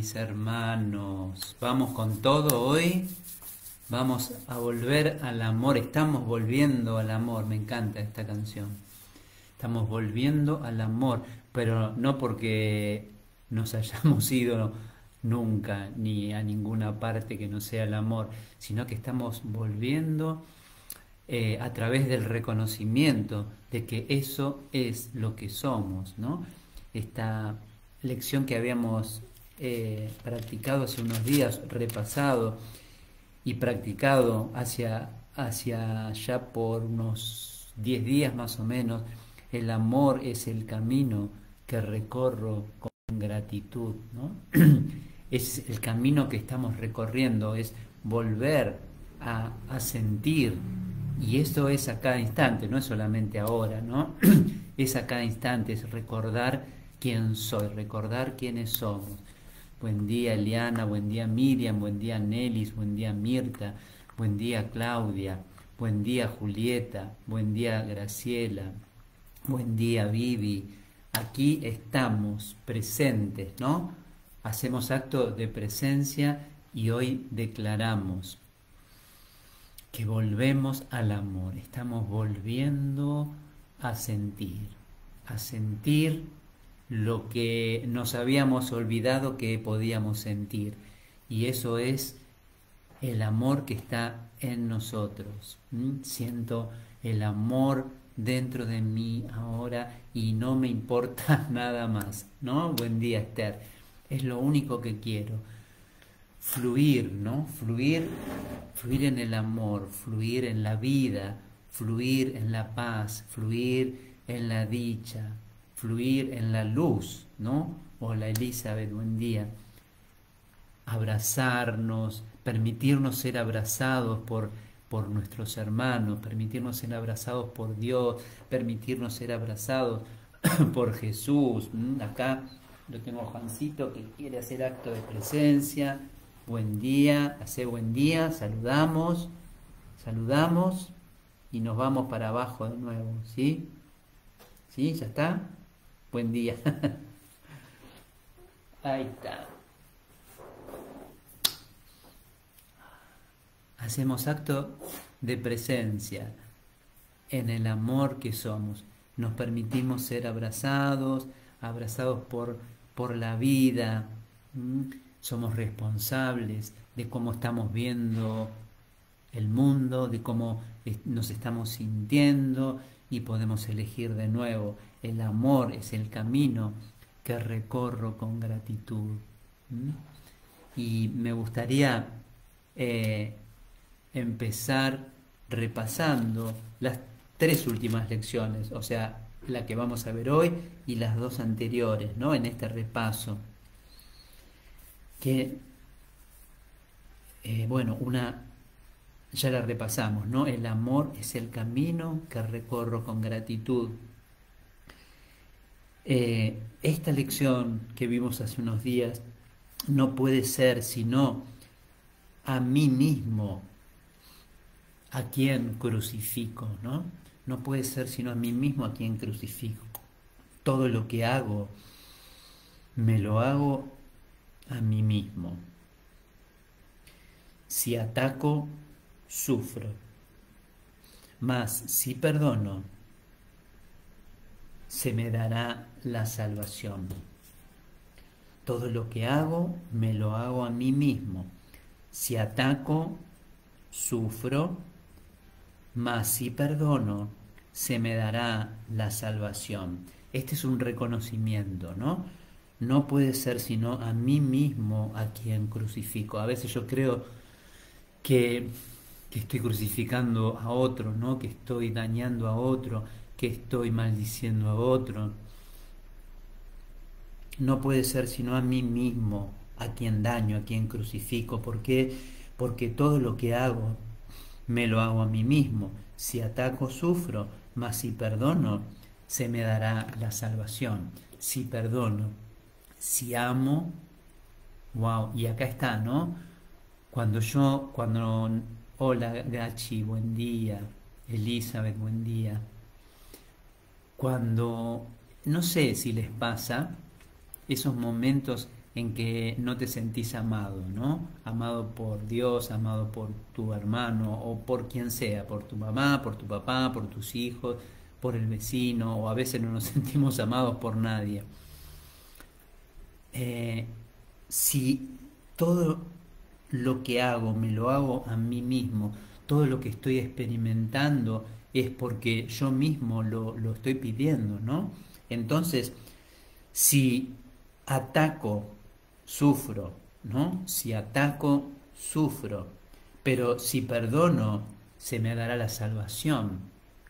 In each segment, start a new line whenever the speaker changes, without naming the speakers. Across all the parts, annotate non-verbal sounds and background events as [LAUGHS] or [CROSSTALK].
mis hermanos. Vamos con todo hoy. Vamos a volver al amor. Estamos volviendo al amor. Me encanta esta canción. Estamos volviendo al amor, pero no porque nos [LAUGHS] hayamos ido nunca ni a ninguna parte que no sea el amor, sino que estamos volviendo eh, a través del reconocimiento de que eso es lo que somos, ¿no? Esta lección que habíamos eh, practicado hace unos días, repasado y practicado hacia, hacia ya por unos 10 días más o menos, el amor es el camino que recorro con gratitud, ¿no? [CLEARS THROAT] es el camino que estamos recorriendo, es volver a, a sentir, y esto es a cada instante, no es solamente ahora, ¿no? [CLEARS THROAT] es a cada instante, es recordar quién soy, recordar quiénes somos. Buen día Eliana, buen día Miriam, buen día Nelis, buen día Mirta, buen día Claudia, buen día Julieta, buen día Graciela, buen día Vivi. Aquí estamos presentes, ¿no? Hacemos acto de presencia y hoy declaramos que volvemos al amor, estamos volviendo a sentir, a sentir lo que nos habíamos olvidado que podíamos sentir. Y eso es el amor que está en nosotros. Siento el amor dentro de mí ahora y no me importa [LAUGHS] nada más. ¿No? Buen día, Esther. Es lo único que quiero. Fluir, ¿no? Fluir, fluir en el amor, fluir en la vida, fluir en la paz, fluir en la dicha, fluir en la luz, ¿no? Hola Elizabeth, buen día. Abrazarnos, permitirnos ser abrazados por, por nuestros hermanos, permitirnos ser abrazados por Dios, permitirnos ser abrazados [CLEARS THROAT] por Jesús. Acá lo tengo Juancito que quiere hacer acto de presencia. Buen día, hace buen día, saludamos, saludamos y nos vamos para abajo de nuevo, ¿sí? ¿Sí? ¿Ya está? Buen día. [LAUGHS] Ahí está. Hacemos acto de presencia en el amor que somos. Nos permitimos ser abrazados, abrazados por, por la vida. Somos responsables de cómo estamos viendo el mundo, de cómo nos estamos sintiendo y podemos elegir de nuevo. El amor es el camino que recorro con gratitud. Y me gustaría eh, empezar repasando las tres últimas lecciones, o sea, la que vamos a ver hoy y las dos anteriores, ¿no? En este repaso. Que, eh, bueno, una ya la repasamos, ¿no? El amor es el camino que recorro con gratitud. Eh, esta lección que vimos hace unos días no puede ser sino a mí mismo a quien crucifico, ¿no? No puede ser sino a mí mismo a quien crucifico. Todo lo que hago, me lo hago a mí mismo. Si ataco, sufro. Mas si perdono, se me dará la salvación. Todo lo que hago, me lo hago a mí mismo. Si ataco, sufro, mas si perdono, se me dará la salvación. Este es un reconocimiento, ¿no? No puede ser sino a mí mismo a quien crucifico. A veces yo creo que que estoy crucificando a otro, ¿no? que estoy dañando a otro, que estoy maldiciendo a otro. No puede ser sino a mí mismo a quien daño, a quien crucifico. ¿Por qué? Porque todo lo que hago me lo hago a mí mismo. Si ataco, sufro, mas si perdono, se me dará la salvación. Si perdono, si amo, wow, y acá está, ¿no? Cuando yo, cuando Hola Gachi, buen día. Elizabeth, buen día. Cuando, no sé si les pasa, esos momentos en que no te sentís amado, ¿no? Amado por Dios, amado por tu hermano o por quien sea, por tu mamá, por tu papá, por tus hijos, por el vecino, o a veces no nos [LAUGHS] sentimos amados por nadie. Eh, si todo lo que hago me lo hago a mí mismo, todo lo que estoy experimentando es porque yo mismo lo, lo estoy pidiendo, ¿no? Entonces, si ataco sufro, ¿no? Si ataco, sufro, pero si perdono, se me dará la salvación,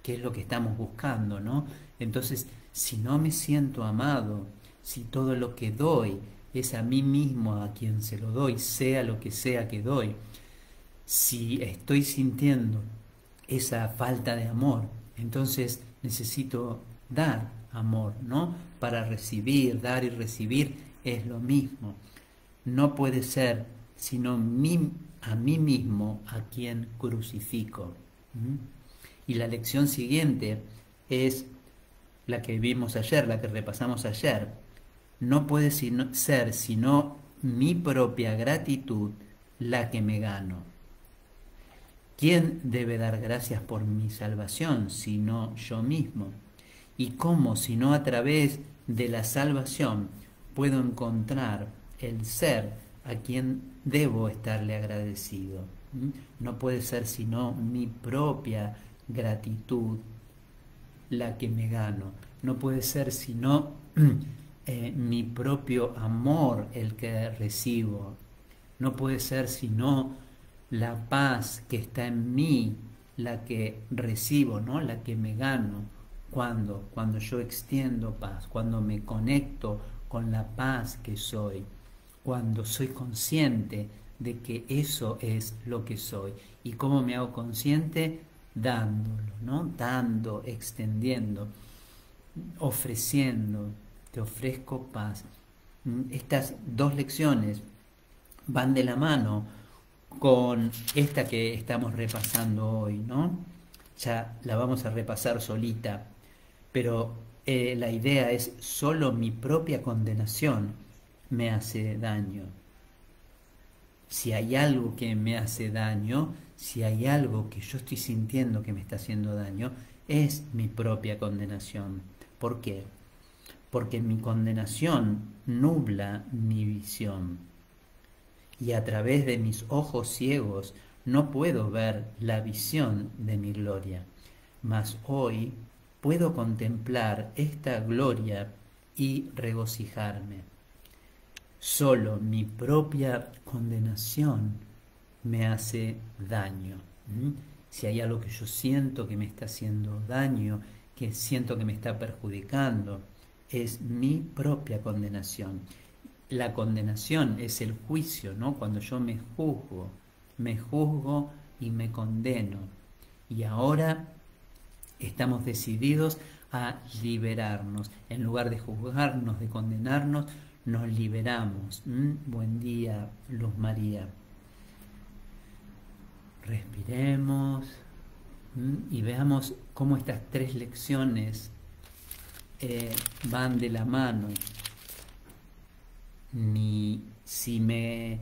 que es lo que estamos buscando, ¿no? Entonces, si no me siento amado, si todo lo que doy es a mí mismo a quien se lo doy, sea lo que sea que doy, si estoy sintiendo esa falta de amor, entonces necesito dar amor, ¿no? Para recibir, dar y recibir es lo mismo no puede ser sino a mí mismo a quien crucifico. Y la lección siguiente es la que vimos ayer, la que repasamos ayer. No puede ser sino mi propia gratitud la que me gano. ¿Quién debe dar gracias por mi salvación sino yo mismo? ¿Y cómo sino a través de la salvación puedo encontrar el ser a quien debo estarle agradecido. No puede ser sino mi propia gratitud la que me gano. No puede ser sino [CLEARS THROAT] eh, mi propio amor el que recibo. No puede ser sino la paz que está en mí la que recibo, ¿no? La que me gano. Cuando, cuando yo extiendo paz, cuando me conecto con la paz que soy cuando soy consciente de que eso es lo que soy. ¿Y cómo me hago consciente? Dándolo, ¿no? Dando, extendiendo, ofreciendo. Te ofrezco paz. Mm, estas dos lecciones van de la mano con esta que estamos repasando hoy, ¿no? Ya la vamos a repasar solita, pero eh, la idea es solo mi propia condenación me hace daño. Si hay algo que me hace daño, si hay algo que yo estoy sintiendo que me está haciendo daño, es mi propia condenación. ¿Por qué? Porque mi condenación nubla mi visión. Y a través de mis ojos ciegos no puedo ver la visión de mi gloria. Mas hoy puedo contemplar esta gloria y regocijarme. Solo mi propia condenación me hace daño. Si hay algo que yo siento que me está haciendo daño, que siento que me está perjudicando, es mi propia condenación. La condenación es el juicio, ¿no? Cuando yo me juzgo, me juzgo y me condeno. Y ahora estamos decididos a liberarnos. En lugar de juzgarnos, de condenarnos, nos liberamos. Buen día, Luz María. Respiremos y veamos cómo estas tres lecciones eh, van de la mano. Ni si me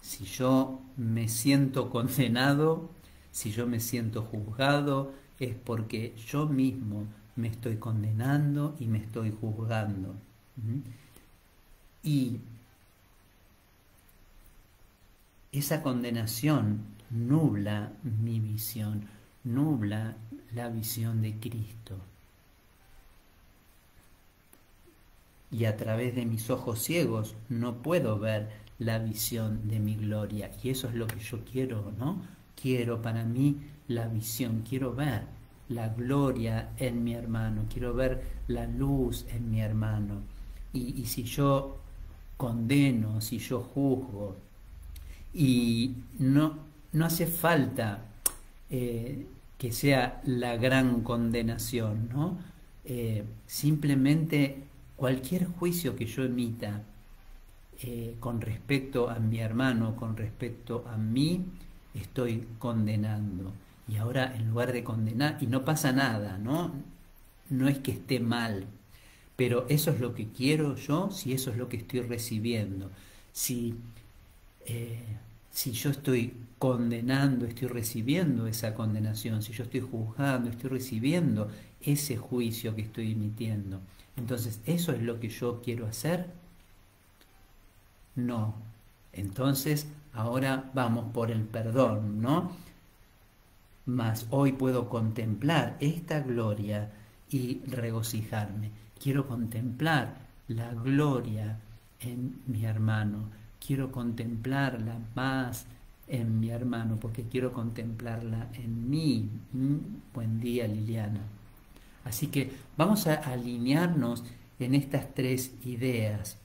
si yo me siento [LAUGHS] condenado, si yo me siento juzgado, es porque yo mismo me estoy condenando y me estoy juzgando. Y esa condenación nubla mi visión, nubla la visión de Cristo. Y a través de mis ojos ciegos no puedo ver la visión de mi gloria. Y eso es lo que yo quiero, ¿no? Quiero para mí la visión, quiero ver la gloria en mi hermano, quiero ver la luz en mi hermano. Y, si yo condeno, si yo juzgo, y no, no hace falta eh, que sea la gran condenación, ¿no? Eh, simplemente cualquier juicio que yo emita eh, con respecto a mi hermano, con respecto a mí, estoy condenando. Y ahora en lugar de condenar, y no pasa nada, ¿no? No es que esté mal, pero eso es lo que quiero yo, si eso es lo que estoy recibiendo. Si, eh, si yo estoy condenando, estoy recibiendo esa condenación, si yo estoy juzgando, estoy recibiendo ese juicio que estoy emitiendo. Entonces, ¿eso es lo que yo quiero hacer? No. Entonces, ahora vamos por el perdón, ¿no? Mas hoy puedo contemplar esta gloria y regocijarme. Quiero contemplar la gloria en mi hermano. Quiero contemplarla más en mi hermano porque quiero contemplarla en mí. Mm, buen día, Liliana. Así que vamos a alinearnos en estas tres ideas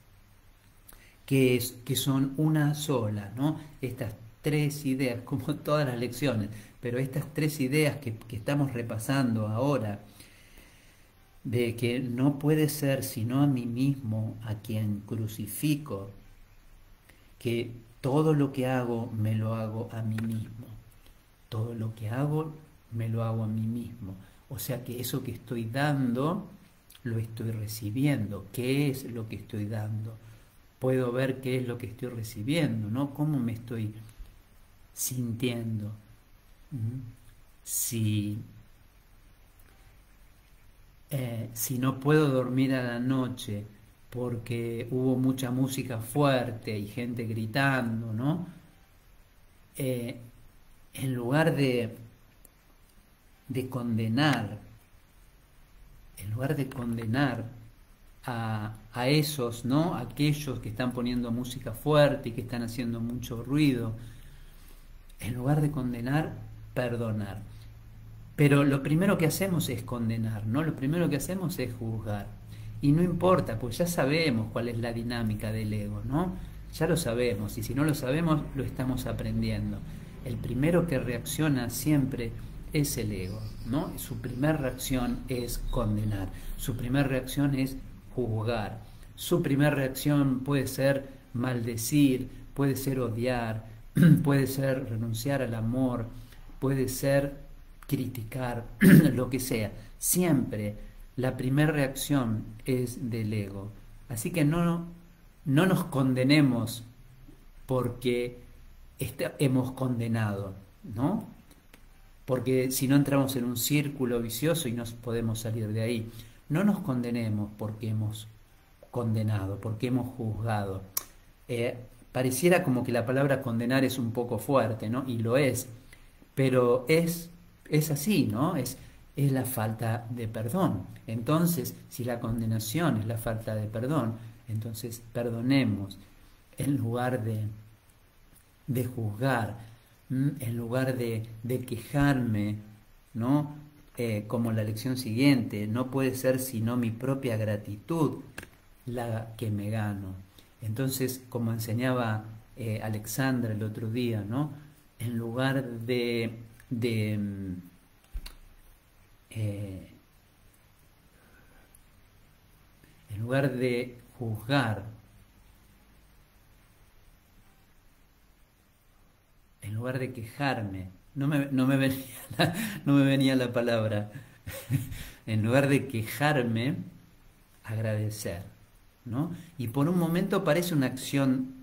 que, que son una sola, ¿no? Estas tres ideas, [LAUGHS] como todas las lecciones, pero estas tres ideas que, que estamos repasando ahora, de que no puede ser sino a mí mismo a quien crucifico, que todo lo que hago me lo hago a mí mismo, todo lo que hago me lo hago a mí mismo. O sea que eso que estoy dando, lo estoy recibiendo. ¿Qué es lo que estoy dando? Puedo ver qué es lo que estoy recibiendo, ¿no? ¿Cómo me estoy sintiendo? ¿Mm? Si, eh, si no puedo dormir a la noche porque hubo mucha música fuerte y gente gritando, ¿no? Eh, en lugar de de condenar, en lugar de condenar a, esos, ¿no? Aquellos que están poniendo música fuerte y que están haciendo mucho ruido, en lugar de condenar, perdonar. Pero lo primero que hacemos es condenar, ¿no? Lo primero que hacemos es juzgar. Y no importa, pues ya sabemos cuál es la dinámica del ego, ¿no? Ya lo sabemos, y si no lo sabemos, lo estamos aprendiendo. El primero que reacciona siempre es el ego, ¿no? Su primera reacción es condenar, su primera reacción es juzgar, su primera reacción puede ser maldecir, puede ser odiar, [CLEARS THROAT] puede ser renunciar al amor, puede ser criticar, [CLEARS THROAT] lo que sea. Siempre la primera reacción es del ego. Así que no, no nos condenemos porque hemos condenado, ¿no? Porque si no entramos en un círculo vicioso y no podemos salir de ahí. No nos condenemos porque hemos condenado, porque hemos juzgado. Eh, pareciera como que la palabra condenar es un poco fuerte, ¿no? Y lo es, pero es, es así, ¿no? Es, es la falta de perdón. Entonces, si la condenación es la falta de perdón, entonces perdonemos en lugar de, de juzgar, en lugar de, quejarme, ¿no? Eh, como la lección siguiente, no puede ser sino mi propia gratitud la que me gano. Entonces, como enseñaba eh, Alexandra el otro día, ¿no? En lugar de, de mm, eh, en lugar de juzgar en lugar de quejarme, no me, no me, [LAUGHS] venía, la, no me venía la palabra, [LAUGHS] en lugar de quejarme, agradecer. ¿no? Y por un momento parece una acción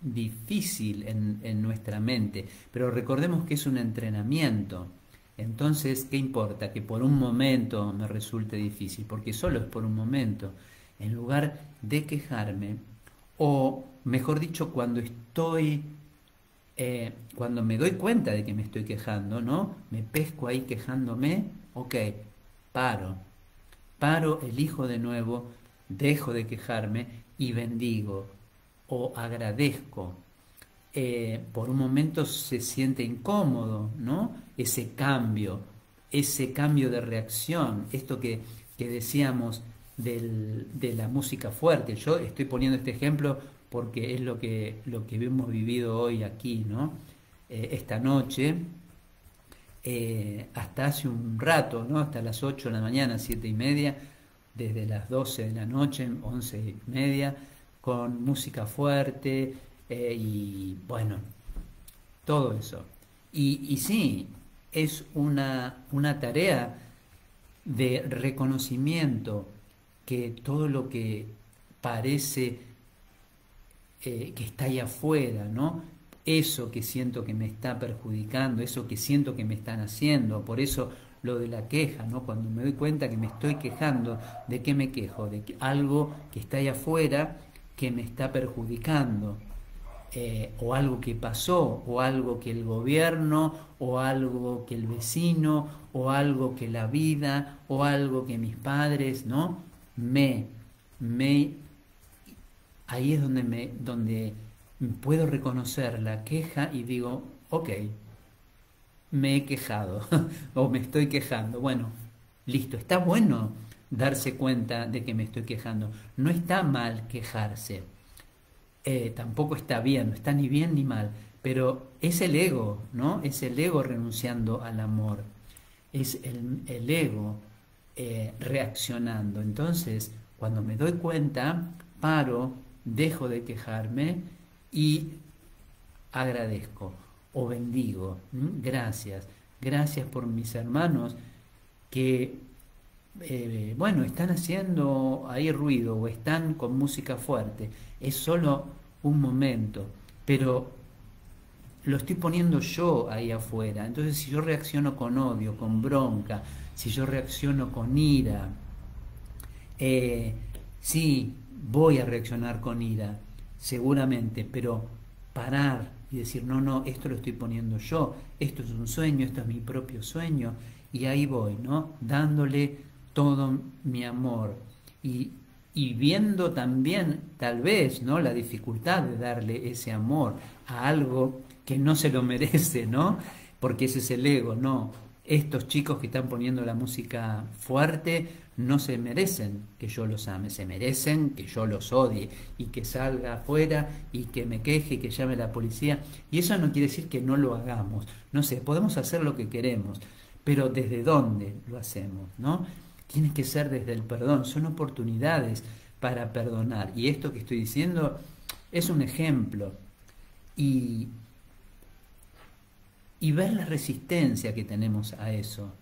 difícil en, en, nuestra mente, pero recordemos que es un entrenamiento. Entonces, ¿qué importa? Que por un momento me resulte difícil, porque solo es por un momento. En lugar de quejarme, o mejor dicho, cuando estoy eh, cuando me doy cuenta de que me estoy quejando, ¿no? Me pesco ahí quejándome, ok, paro, paro, elijo de nuevo, dejo de quejarme y bendigo o agradezco. Eh, por un momento se siente incómodo, ¿no? Ese cambio, ese cambio de reacción, esto que, que decíamos del, de la música fuerte. Yo estoy poniendo este ejemplo porque es lo que, lo que hemos vivido hoy aquí, ¿no? Eh, esta noche, eh, hasta hace un rato, ¿no? Hasta las 8 de la mañana, 7 y media, desde las 12 de la noche, 11 y media, con música fuerte eh, y bueno, todo eso. Y, y sí, es una, una tarea de reconocimiento que todo lo que parece eh, que está ahí afuera, ¿no? Eso que siento que me está perjudicando, eso que siento que me están haciendo, por eso lo de la queja, ¿no? Cuando me doy cuenta que me estoy quejando, ¿de qué me quejo? De algo que está ahí afuera que me está perjudicando. Eh, o algo que pasó, o algo que el gobierno, o algo que el vecino, o algo que la vida, o algo que mis padres, ¿no? Me, me, ahí es donde me, donde puedo reconocer la queja y digo, ok, me he quejado, [LAUGHS] o me estoy quejando. Bueno, listo, está bueno darse cuenta de que me estoy quejando. No está mal quejarse eh, tampoco está bien, no está ni bien ni mal, pero es el ego, ¿no? Es el ego renunciando al amor, es el, ego eh, reaccionando. Entonces, cuando me doy cuenta, paro, dejo de quejarme y agradezco o bendigo. Gracias, gracias por mis hermanos que eh, bueno, están haciendo ahí ruido o están con música fuerte. Es solo un momento, pero lo estoy poniendo yo ahí afuera. Entonces, si yo reacciono con odio, con bronca, si yo reacciono con ira, eh, sí, voy a reaccionar con ira, seguramente, pero parar y decir, no, no, esto lo estoy poniendo yo, esto es un sueño, esto es mi propio sueño, y ahí voy, ¿no? Dándole todo mi amor y, viendo también tal vez no la dificultad de darle ese amor a algo que no se lo merece, ¿no? Porque ese es el ego, no. Estos chicos que están poniendo la música fuerte no se merecen que yo los ame, se merecen que yo los odie y que salga afuera y que me queje y que llame la policía. Y eso no quiere decir que no lo hagamos. No sé, podemos hacer lo que queremos, pero ¿desde dónde lo hacemos? ¿no? Tiene que ser desde el perdón, son oportunidades para perdonar. Y esto que estoy diciendo es un ejemplo. Y, y ver la resistencia que tenemos a eso.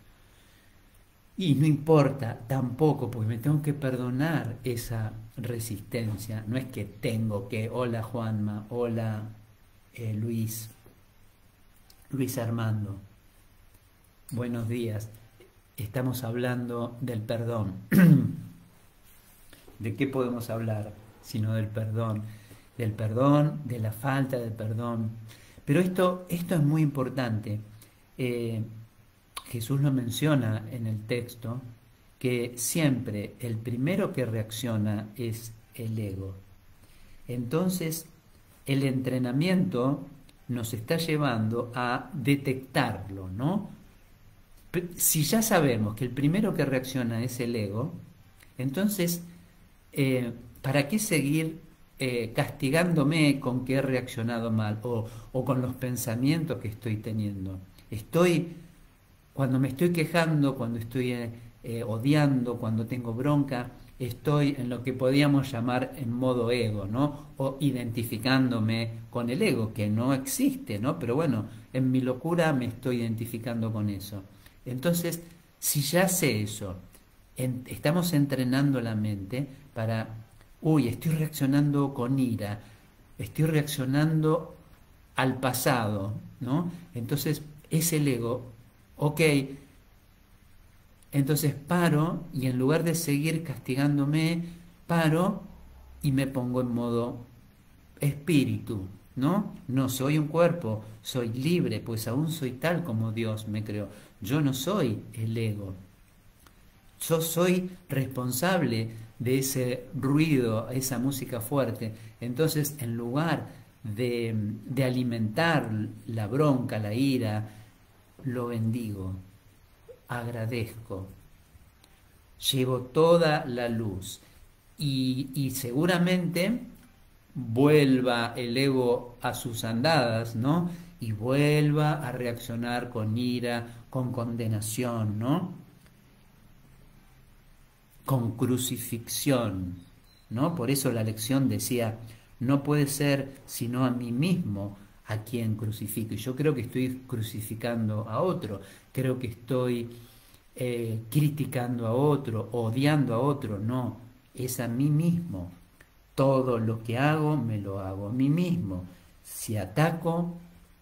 Y no importa tampoco, porque me tengo que perdonar esa resistencia. No es que tengo que, hola Juanma, hola eh, Luis, Luis Armando, buenos días estamos hablando del perdón. [CLEARS THROAT] ¿De qué podemos hablar sino del perdón? Del perdón, de la falta de perdón. Pero esto, esto es muy importante. Eh, Jesús lo menciona en el texto, que siempre el primero que reacciona es el ego. Entonces, el entrenamiento nos está llevando a detectarlo, ¿no? si ya sabemos que el primero que reacciona es el ego, entonces, eh, ¿para qué seguir eh, castigándome con que he reaccionado mal o, con los pensamientos que estoy teniendo? Estoy, cuando me estoy quejando, cuando estoy eh, odiando, cuando tengo bronca, estoy en lo que podríamos llamar en modo ego, ¿no? O identificándome con el ego, que no existe, ¿no? Pero bueno, en mi locura me estoy identificando con eso. Entonces, si ya sé eso, estamos entrenando la mente para, uy, estoy reaccionando con ira, estoy reaccionando al pasado, ¿no? Entonces, es el ego, ok, entonces paro y en lugar de seguir castigándome, paro y me pongo en modo espíritu, ¿no? No soy un cuerpo, soy libre, pues aún soy tal como Dios me creó. Yo no soy el ego. Yo soy responsable de ese ruido, esa música fuerte. Entonces, en lugar de, de alimentar la bronca, la ira, lo bendigo, agradezco, llevo toda la luz y, y seguramente vuelva el ego a sus andadas, ¿no? Y vuelva a reaccionar con ira, con condenación, ¿no? Con crucifixión, ¿no? Por eso la lección decía, no puede ser sino a mí mismo a quien crucifico. Y yo creo que estoy crucificando a otro, creo que estoy eh, criticando a otro, odiando a otro, no. es a mí mismo. Todo lo que hago me lo hago a mí mismo. Si ataco,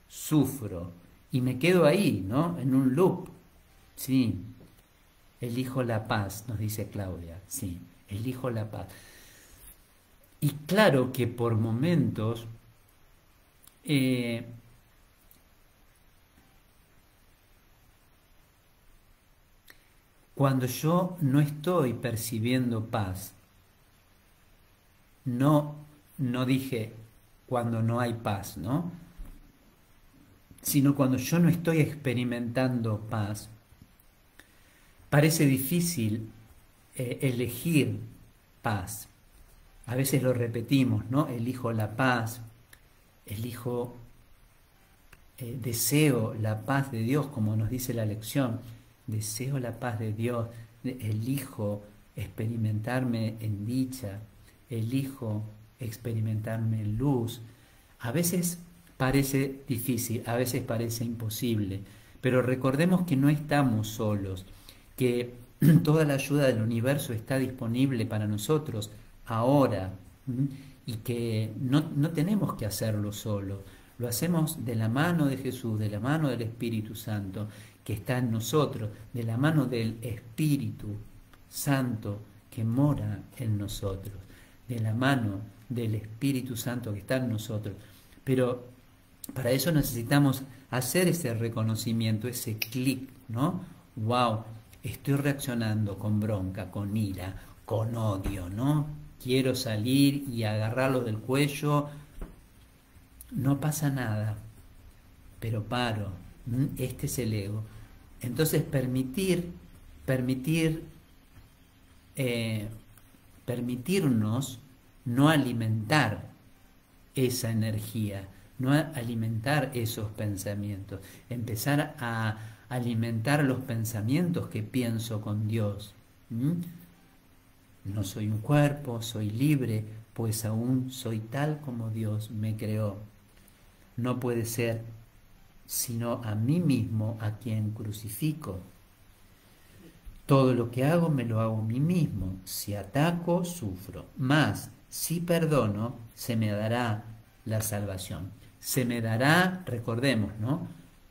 sufro. Y me quedo ahí, ¿no? En un loop. Sí. Elijo la paz, nos dice Claudia. Sí, elijo la paz. Y claro que por momentos eh, cuando yo no estoy percibiendo paz, no, no dije cuando no hay paz, ¿no? Sino cuando yo no estoy experimentando paz, parece difícil eh, elegir paz. A veces lo repetimos, ¿no? Elijo la paz, elijo, eh, deseo la paz de Dios, como nos dice la lección, deseo la paz de Dios, elijo experimentarme en dicha, elijo experimentarme en luz. A veces parece difícil, a veces parece imposible, pero recordemos que no estamos solos, que [CLEARS THROAT] toda la ayuda del universo está disponible para nosotros ahora y que no, no tenemos que hacerlo solo. Lo hacemos de la mano de Jesús, de la mano del Espíritu Santo que está en nosotros, de la mano del Espíritu Santo que mora en nosotros, de la mano del Espíritu Santo que está en nosotros. Pero para eso necesitamos hacer ese reconocimiento, ese clic, ¿no? ¡Wow! Estoy reaccionando con bronca, con ira, con odio, ¿no? Quiero salir y agarrarlo del cuello. No pasa nada, pero paro. Este es el ego. Entonces permitir, permitir, eh, permitirnos no alimentar esa energía, no alimentar esos pensamientos, empezar a alimentar los pensamientos que pienso con Dios. No soy un cuerpo, soy libre, pues aún soy tal como Dios me creó. No puede ser sino a mí mismo a quien crucifico. Todo lo que hago me lo hago a mí mismo. Si ataco, sufro. Más, si perdono, se me dará la salvación. Se me dará, recordemos, ¿no?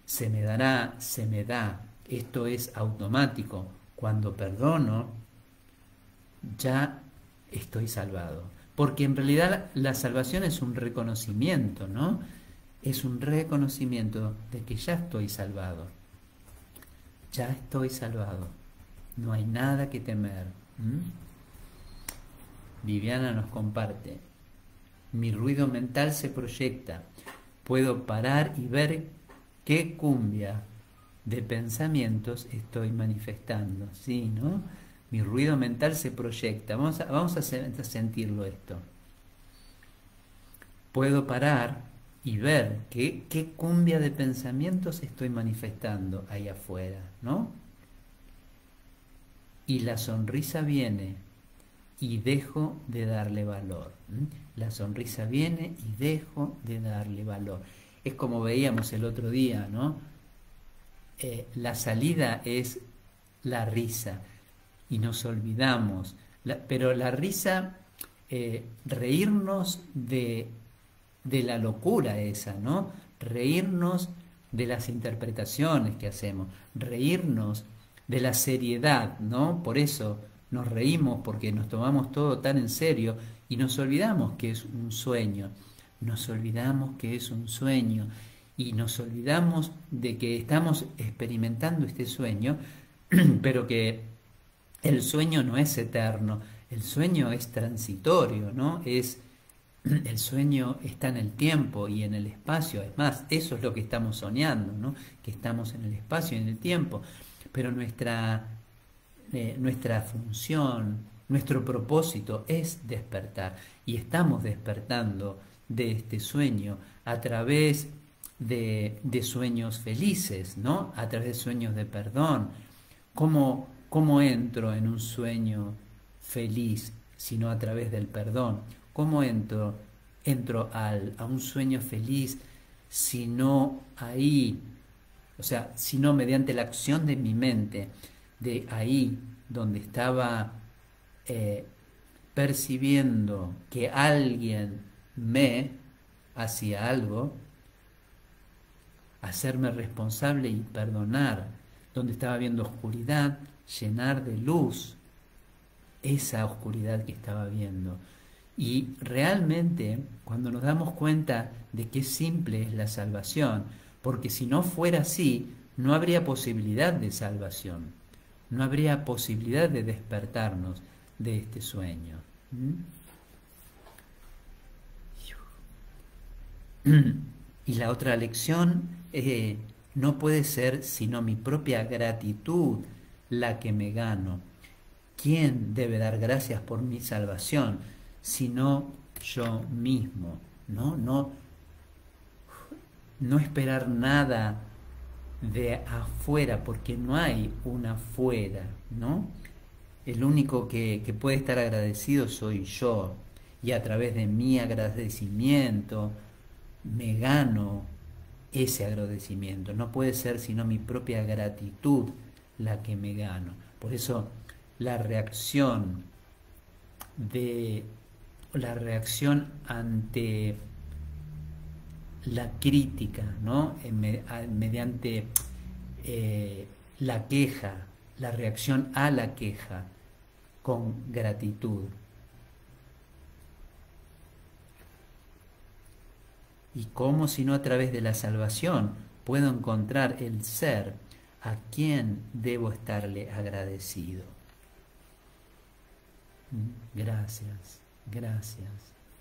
Se me dará, se me da. Esto es automático. Cuando perdono, ya estoy salvado. Porque en realidad la salvación es un reconocimiento, ¿no? es un reconocimiento de que ya estoy salvado. Ya estoy salvado. No hay nada que temer. Viviana nos comparte. Mi ruido mental se proyecta. Puedo parar y ver qué cumbia de pensamientos estoy manifestando. Sí, ¿no? Mi ruido mental se proyecta. Vamos a, vamos a sentirlo esto. Puedo parar y ver qué, qué cumbia de pensamientos estoy manifestando ahí afuera, ¿no? Y la sonrisa viene y dejo de darle valor. La sonrisa viene y dejo de darle valor. Es como veíamos el otro día, ¿no? Eh, la salida es la risa y nos olvidamos. pero la risa, eh, reírnos de de la locura esa, ¿no? Reírnos de las interpretaciones que hacemos, reírnos de la seriedad, ¿no? Por eso nos reímos porque nos tomamos todo tan en serio y nos olvidamos que es un sueño, nos olvidamos que es un sueño y nos olvidamos de que estamos experimentando este sueño, [CLEARS THROAT] pero que el sueño no es eterno, el sueño es transitorio, ¿no? Es [CLEARS THROAT] el sueño está en el tiempo y en el espacio. Además, eso es lo que estamos soñando, ¿no? que estamos en el espacio y en el tiempo. Pero nuestra, eh, nuestra función, nuestro propósito es despertar. Y estamos despertando de este sueño a través de, de sueños felices, ¿no? a través de sueños de perdón. ¿Cómo, ¿Cómo entro en un sueño feliz sino a través del perdón? ¿Cómo entro, entro al, a un sueño feliz si no ahí, o sea, si no mediante la acción de mi mente, de ahí donde estaba eh, percibiendo que alguien me hacía algo, hacerme responsable y perdonar, donde estaba viendo oscuridad, llenar de luz esa oscuridad que estaba viendo. Y realmente, cuando nos damos cuenta de qué simple es la salvación, porque si no fuera así, no habría posibilidad de salvación, no habría posibilidad de despertarnos de este sueño. [CLEARS THROAT] Y la otra lección eh, no puede ser sino mi propia gratitud la que me gano. ¿Quién debe dar gracias por mi salvación? Sino yo mismo, ¿no? No, no esperar nada de afuera, porque no hay una afuera, ¿no? El único que, que puede estar agradecido soy yo, y a través de mi agradecimiento me gano ese agradecimiento. No puede ser sino mi propia gratitud la que me gano. Por eso la reacción de la reacción ante la crítica, ¿no? mediante eh, la queja, la reacción a la queja con gratitud. ¿Y cómo si no a través de la salvación puedo encontrar el ser a quien debo estarle agradecido? Mm, gracias, gracias,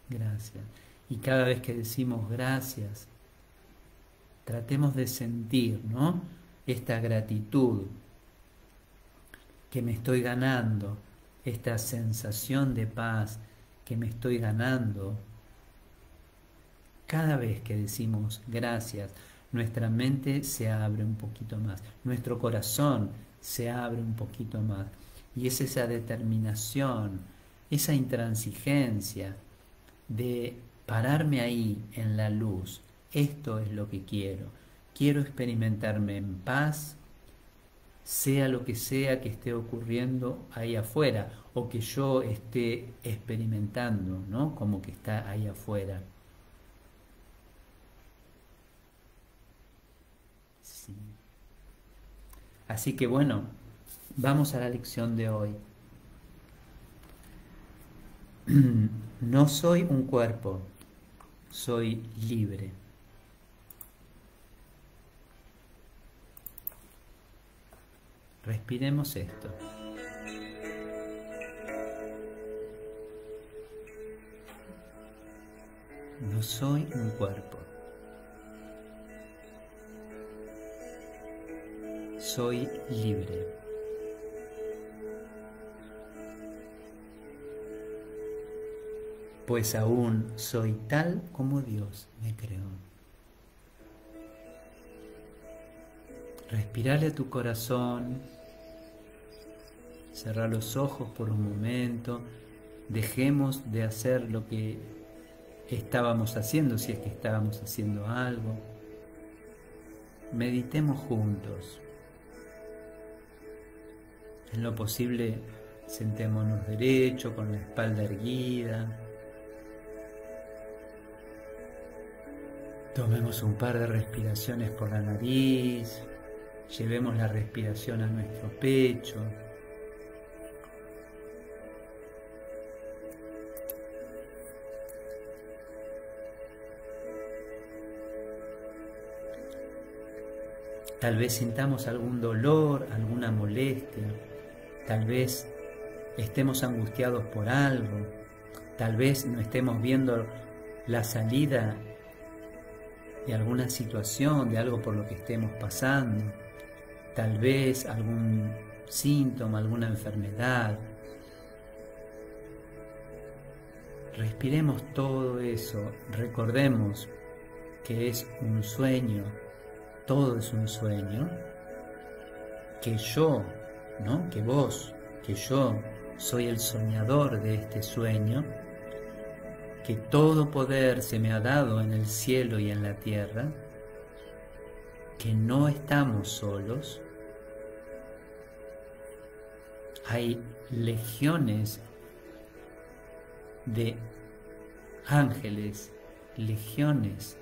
gracias. Y cada vez que decimos gracias, tratemos de sentir, ¿no? Esta gratitud que me estoy ganando, esta sensación de paz que me estoy ganando. Cada vez que decimos gracias, nuestra mente se abre un poquito más, nuestro corazón se abre un poquito más. Y es esa determinación, esa intransigencia de pararme ahí en la luz, esto es lo que quiero. Quiero experimentarme en paz, sea lo que sea que esté ocurriendo ahí afuera o que yo esté experimentando, ¿no? Como que está ahí afuera. Así que bueno, vamos a la lección de hoy. [CLEARS THROAT] No soy un cuerpo, soy libre. Respiremos esto. No soy un cuerpo. Soy libre. pues aún soy tal como Dios me creó. Respirale a tu corazón, cerrar los ojos por un momento, dejemos de hacer lo que estábamos haciendo, si es que estábamos haciendo algo. Meditemos juntos. En lo posible, sentémonos derecho, con la espalda erguida. Tomemos un par de respiraciones por la nariz, llevemos la respiración a nuestro pecho. Tal vez sintamos algún dolor, alguna molestia, tal vez estemos angustiados por algo, tal vez no estemos viendo la salida de alguna situación, de algo por lo que estemos pasando, tal vez algún síntoma, alguna enfermedad. Respiremos todo eso, recordemos que es un sueño, todo es un sueño, que yo, ¿no? Que vos, que yo soy el soñador de este sueño que todo poder se me ha dado en el cielo y en la tierra, que no estamos solos, hay legiones de ángeles, legiones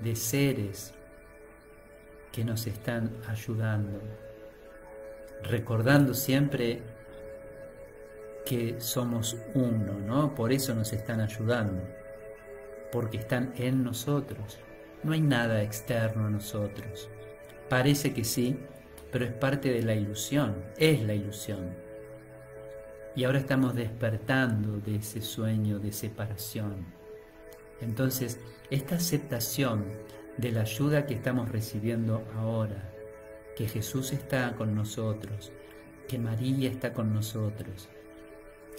de seres que nos están ayudando, recordando siempre que somos uno, ¿no? Por eso nos están ayudando, porque están en nosotros. No hay nada externo a nosotros. Parece que sí, pero es parte de la ilusión, es la ilusión. Y ahora estamos despertando de ese sueño de separación. Entonces, esta aceptación de la ayuda que estamos recibiendo ahora, que Jesús está con nosotros, que María está con nosotros,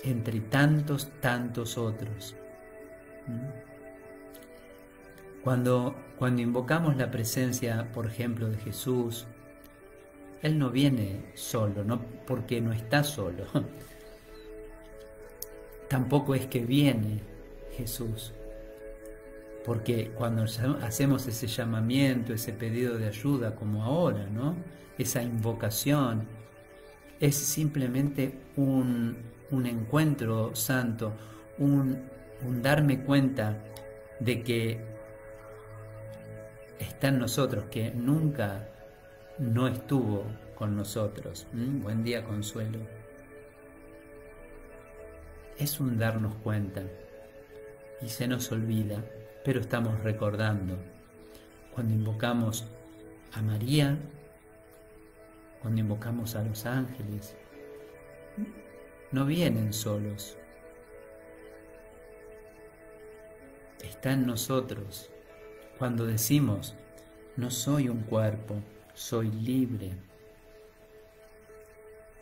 entre tantos, tantos otros. Cuando, cuando invocamos la presencia, por ejemplo, de Jesús, Él no viene solo, no porque no está solo. [LAUGHS] Tampoco es que viene Jesús, porque cuando hacemos ese llamamiento, ese pedido de ayuda, como ahora, ¿no? Esa invocación, es simplemente un, encuentro santo, un, darme cuenta de que está en nosotros, que nunca no estuvo con nosotros. Buen día, consuelo. Es un darnos cuenta y se nos olvida pero estamos recordando. Cuando invocamos a María, cuando invocamos a los ángeles, no vienen solos. Está en nosotros. Cuando decimos, no soy un cuerpo, soy libre,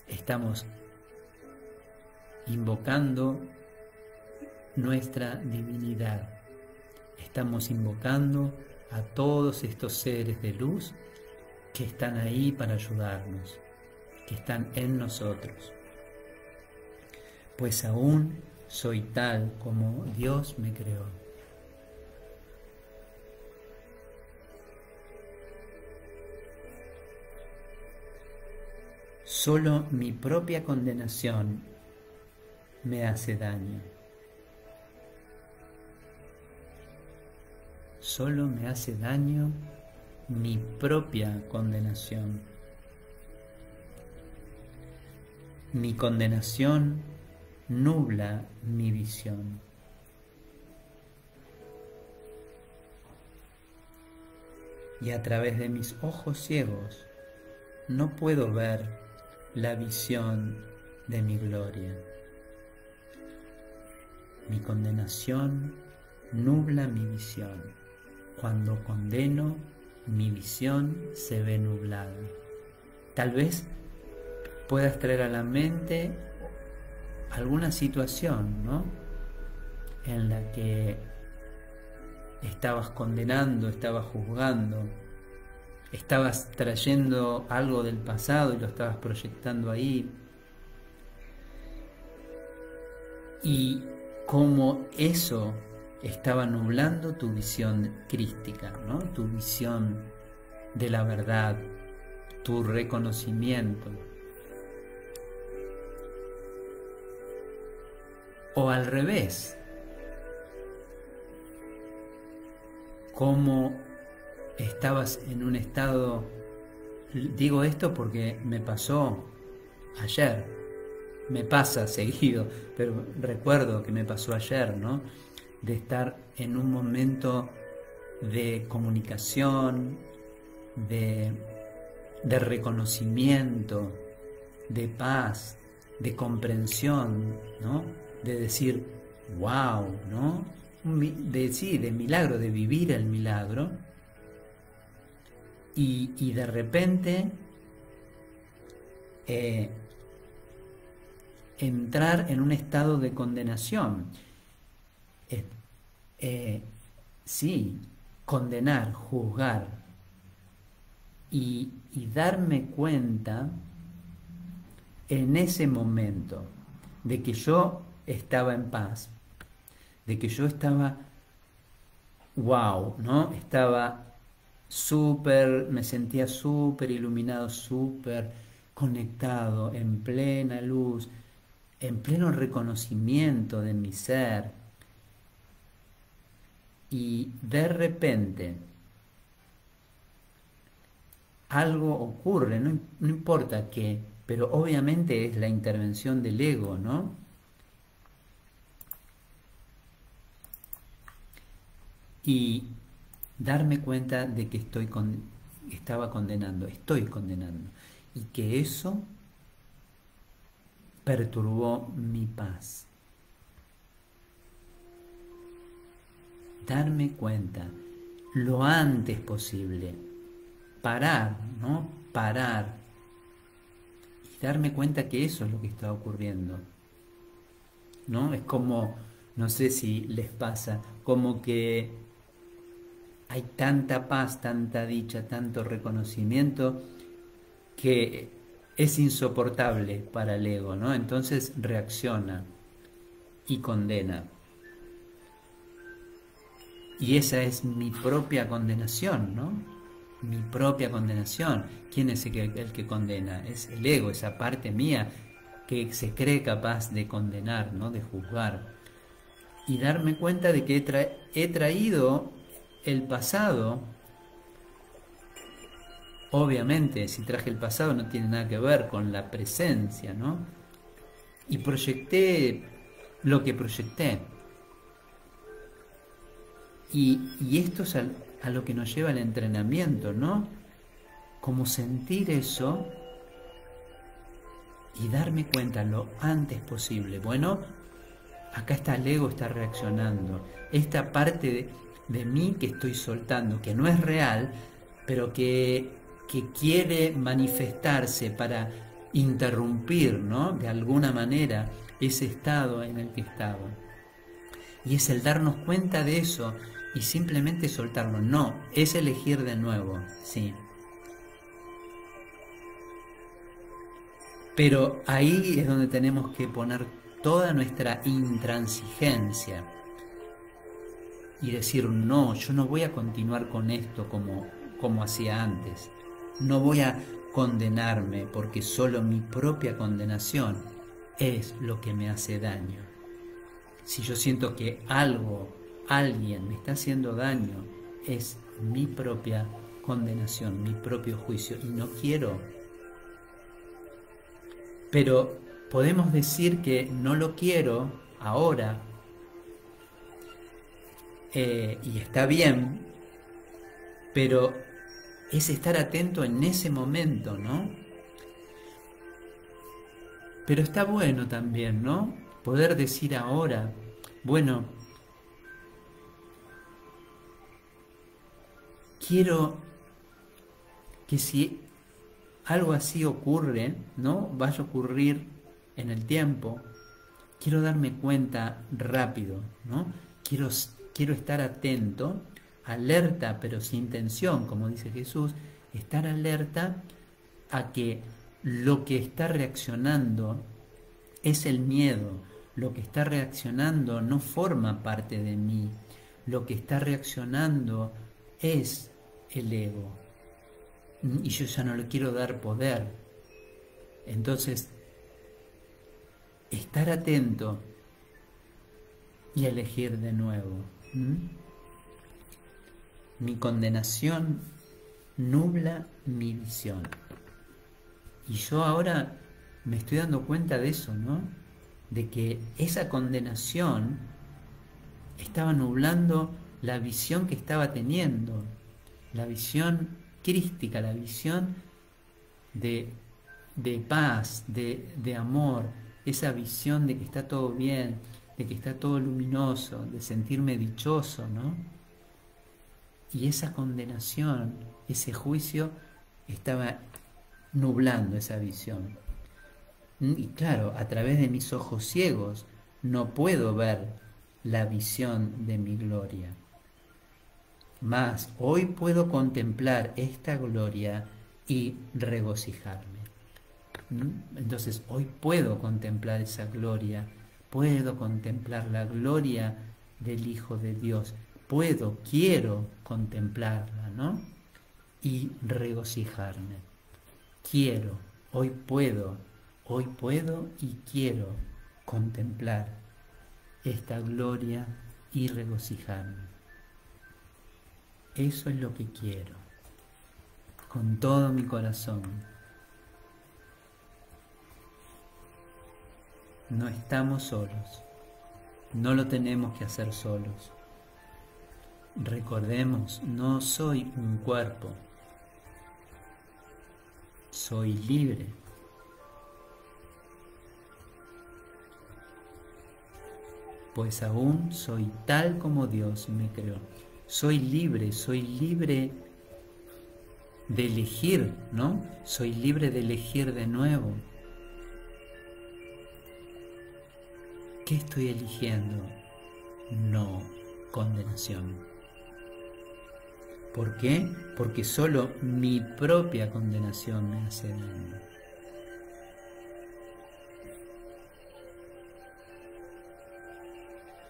estamos invocando nuestra divinidad estamos invocando a todos estos seres de luz que están ahí para ayudarnos, que están en nosotros. Pues aún soy tal como Dios me creó. Solo mi propia condenación me hace daño. Solo me hace daño mi propia condenación. Mi condenación nubla mi visión. Y a través de mis ojos ciegos no puedo ver la visión de mi gloria. Mi condenación nubla mi visión. Cuando condeno, mi visión se ve nublada. Tal vez puedas traer a la mente alguna situación, ¿no? En la que estabas condenando, estabas juzgando, estabas trayendo algo del pasado y lo estabas proyectando ahí. Y como eso estaba nublando tu visión crística, ¿no? tu visión de la verdad, tu reconocimiento. O al revés, como estabas en un estado, digo esto porque me pasó ayer, me pasa [LAUGHS] seguido, pero recuerdo que me pasó ayer, ¿no? De estar en un momento de comunicación, de, reconocimiento, de paz, de comprensión, ¿no? De decir, wow, ¿no? De, sí, de milagro, de vivir el milagro. Y, de repente eh, entrar en un estado de condenación. Eh, sí, condenar, juzgar y, darme cuenta en ese momento de que yo estaba en paz, de que yo estaba, wow, ¿no? Estaba súper, me sentía súper iluminado, súper conectado, en plena luz, en pleno reconocimiento de mi ser, y de repente algo ocurre, no, no importa qué, pero obviamente es la intervención del ego, ¿no? Y darme cuenta de que estoy con, estaba condenando, estoy condenando, y que eso perturbó mi paz. Darme cuenta lo antes posible, parar, ¿no? Parar y darme cuenta que eso es lo que está ocurriendo. ¿No? Es como, no sé si les pasa, como que hay tanta paz, tanta dicha, tanto reconocimiento que es insoportable para el ego, ¿no? Entonces reacciona y condena. Y esa es mi propia condenación, ¿no? Mi propia condenación. ¿Quién es el que, condena? Es el ego, esa parte mía que se cree capaz de condenar, ¿no? De juzgar. Y darme cuenta de que he traído el pasado Obviamente, si traje el pasado no tiene nada que ver con la presencia, ¿no? Y proyecté lo que proyecté. Y, esto es a, lo que nos lleva el entrenamiento, ¿no? Como sentir eso y darme cuenta lo antes posible. Bueno, acá está el ego, está reaccionando. Esta parte de, de mí que estoy soltando, que no es real, pero que que quiere manifestarse para interrumpir, ¿no? De alguna manera ese estado en el que estaba. Y es el darnos cuenta de eso y simplemente soltarlo. No, es elegir de nuevo, sí. Pero ahí es donde tenemos que poner toda nuestra intransigencia y decir, no, yo no voy a continuar con esto como, como hacía antes. No voy a condenarme porque solo mi propia condenación es lo que me hace daño. Si yo siento que algo, alguien me está haciendo daño, es mi propia condenación, mi propio juicio y no quiero. Pero podemos decir que no lo quiero ahora eh, y está bien, pero es estar atento en ese momento, ¿no? Pero está bueno también, ¿no? Poder decir ahora, bueno, quiero que si algo así ocurre, ¿no? Vaya a ocurrir en el tiempo, quiero darme cuenta rápido, ¿no? Quiero, quiero estar atento alerta pero sin tensión, como dice Jesús, estar alerta a que lo que está reaccionando es el miedo, lo que está reaccionando no forma parte de mí, lo que está reaccionando es el ego. Y yo ya no le quiero dar poder. Entonces, estar atento y elegir de nuevo. Mi condenación nubla mi visión. Y yo ahora me estoy dando cuenta de eso, ¿no? De que esa condenación estaba nublando la visión que estaba teniendo, la visión crística, la visión de, de paz, de, de amor, esa visión de que está todo bien, de que está todo luminoso, de sentirme dichoso, ¿no? Y esa condenación, ese juicio, estaba nublando esa visión. Y claro, a través de mis ojos ciegos no puedo ver la visión de mi gloria. Mas hoy puedo contemplar esta gloria y regocijarme. Entonces hoy puedo contemplar esa gloria, puedo contemplar la gloria del Hijo de Dios, puedo, quiero contemplarla, ¿no? Y regocijarme. Quiero, hoy puedo, hoy puedo y quiero contemplar esta gloria y regocijarme. Eso es lo que quiero, con todo mi corazón. No estamos solos, no lo tenemos que hacer solos. Recordemos, no soy un cuerpo, soy libre. Pues aún soy tal como Dios me creó. Soy libre, soy libre de elegir, ¿no? Soy libre de elegir de nuevo. ¿Qué estoy eligiendo? No condenación. ¿Por qué? Porque solo mi propia condenación me hace daño.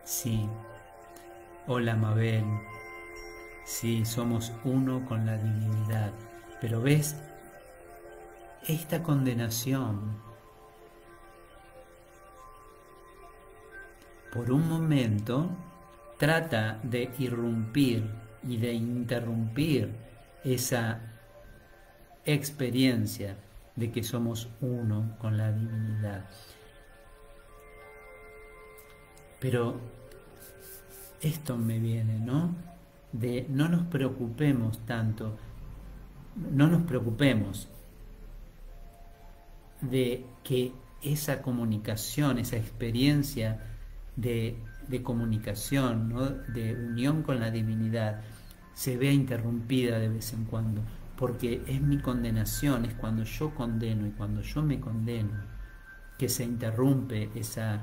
Sí. Hola Mabel. Sí, somos uno con la divinidad. Pero ves, esta condenación por un momento trata de irrumpir y de interrumpir esa experiencia de que somos uno con la divinidad. Pero esto me viene, ¿no? De no nos preocupemos tanto, no nos preocupemos de que esa comunicación, esa experiencia de, comunicación, de unión con la divinidad, se vea interrumpida de vez en cuando, porque es mi condenación, es cuando yo condeno y cuando yo me condeno, que se interrumpe esa,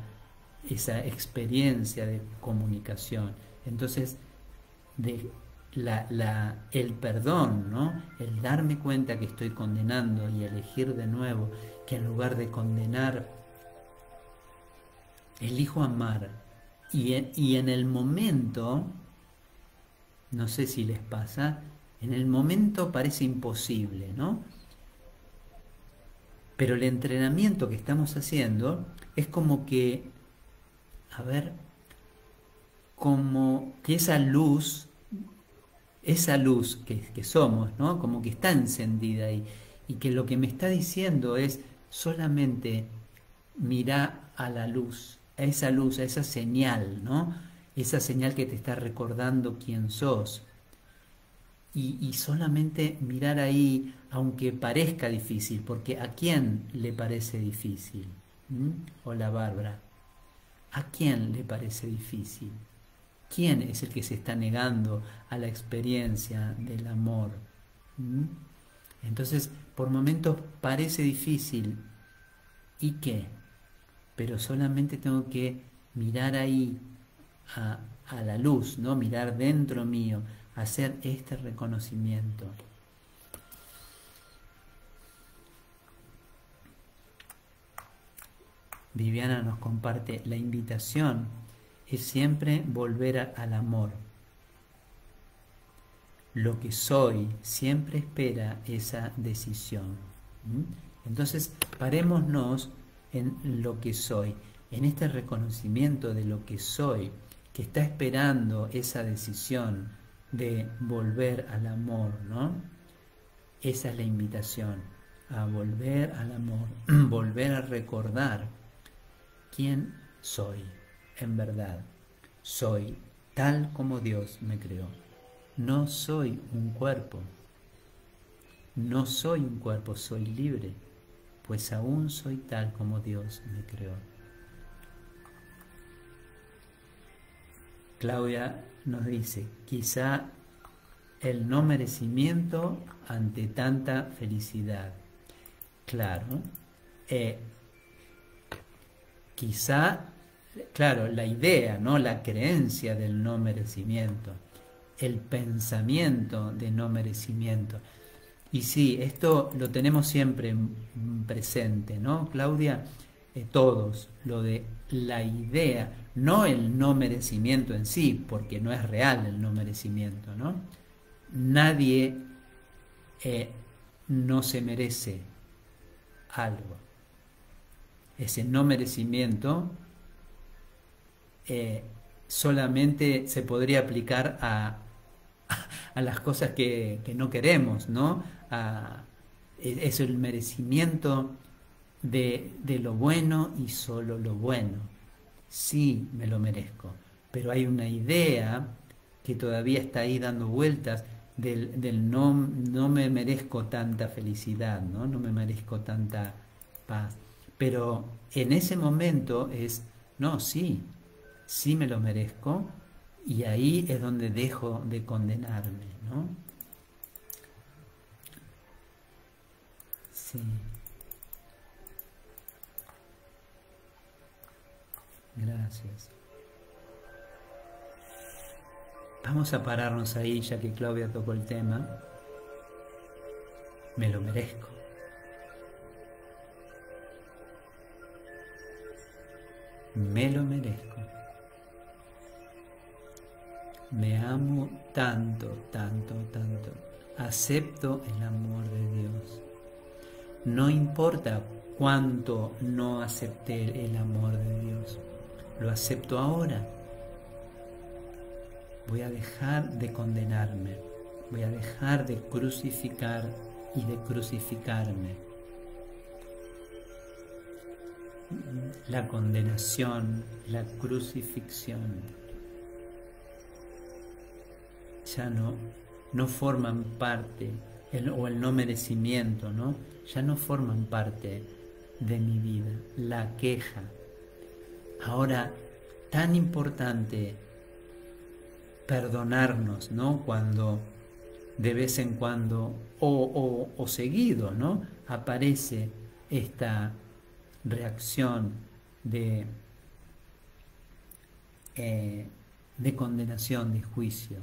esa experiencia de comunicación. Entonces, de la, el perdón, ¿no? el darme cuenta que estoy condenando y elegir de nuevo, que en lugar de condenar, elijo amar. Y en, y en el momento, no sé si les pasa, en el momento parece imposible, ¿no? Pero el entrenamiento que estamos haciendo es como que, a ver, como que esa luz, esa luz que, somos, ¿no? Como que está encendida ahí y que lo que me está diciendo es solamente mira a la luz, a esa luz, a esa señal, ¿no? Esa señal que te está recordando quién sos. Y, solamente mirar ahí, aunque parezca difícil, porque ¿a quién le parece difícil? ¿Mm? Hola Bárbara. ¿A quién le parece difícil? ¿Quién es el que se está negando a la experiencia del amor? ¿Mm? Entonces, por momentos parece difícil. ¿Y qué? pero solamente tengo que mirar ahí a, la luz, ¿no? Mirar dentro mío, hacer este reconocimiento. Viviana nos comparte, la invitación es siempre volver al amor. Lo que soy siempre espera esa decisión. Entonces, parémonos en lo que soy, en este reconocimiento de lo que soy, que está esperando esa decisión de volver al amor, ¿no? Esa es la invitación, a volver al amor, [CLEARS THROAT] volver a recordar quién soy, en verdad. Soy tal como Dios me creó. No soy un cuerpo. No soy un cuerpo, soy libre pues aún soy tal como Dios me creó. Claudia nos dice, quizá el no merecimiento ante tanta felicidad. Claro, eh, quizá, claro, la idea, ¿no? la creencia del no merecimiento, el pensamiento de no merecimiento. Y sí, esto lo tenemos siempre presente, ¿no, Claudia? Eh, todos, lo de la idea, no el no merecimiento en sí, porque no es real el no merecimiento, ¿no? Nadie eh, no se merece algo. Ese no merecimiento eh, solamente se podría aplicar a, [LAUGHS] a las cosas que, no queremos, ¿no? es el merecimiento de, de lo bueno y solo lo bueno. Sí, me lo merezco, pero hay una idea que todavía está ahí dando vueltas del, del, no, no me merezco tanta felicidad, ¿no? no me merezco tanta paz. Pero en ese momento es, no, sí, sí me lo merezco, y ahí es donde dejo de condenarme, ¿no? Sí. Gracias. Vamos a pararnos ahí, ya que Claudia tocó el tema. Me lo merezco. Me lo merezco. Me amo tanto, tanto, tanto. Acepto el amor de Dios. No importa cuánto no acepté el amor de Dios. Lo acepto ahora. Voy a dejar de condenarme. Voy a dejar de crucificar y de crucificarme. La condenación, la crucifixión ya no, no forman parte, o el no merecimiento, ¿no? Ya no forman parte de mi vida. La queja. Ahora, tan importante perdonarnos, ¿no? Cuando de vez en cuando o, o, seguido, ¿no? Aparece esta reacción de, eh, de condenación, de juicio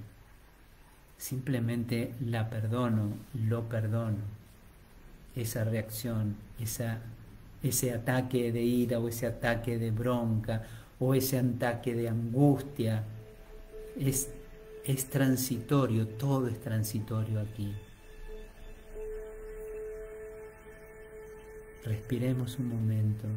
simplemente la perdono, lo perdono. Esa reacción, esa, ese ataque de ira o ese ataque de bronca o ese ataque de angustia, es, es transitorio, todo es transitorio aquí. Respiremos un momento.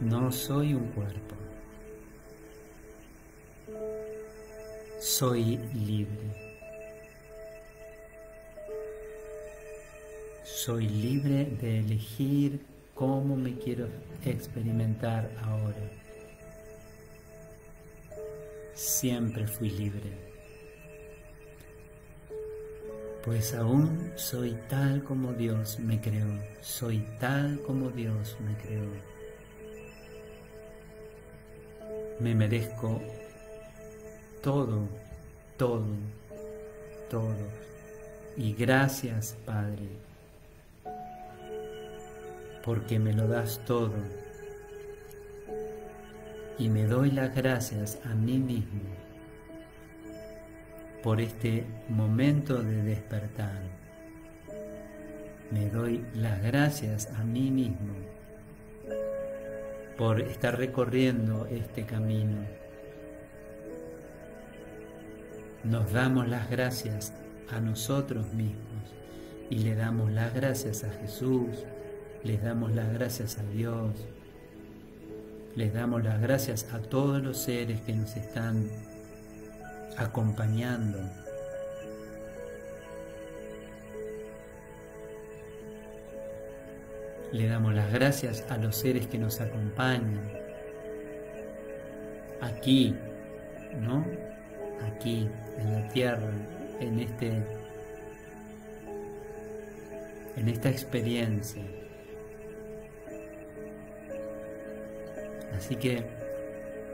No soy un cuerpo. Soy libre. Soy libre de elegir cómo me quiero experimentar ahora. Siempre fui libre. Pues aún soy tal como Dios me creó. Soy tal como Dios me creó. Me merezco todo, todo, todo. Y gracias, Padre, porque me lo das todo. Y me doy las gracias a mí mismo por este momento de despertar. Me doy las gracias a mí mismo por estar recorriendo este camino. Nos damos las gracias a nosotros mismos y le damos las gracias a Jesús, les damos las gracias a Dios, les damos las gracias a todos los seres que nos están acompañando Le damos las gracias a los seres que nos acompañan. Aquí, ¿no? Aquí, en la tierra, en este en esta experiencia. Así que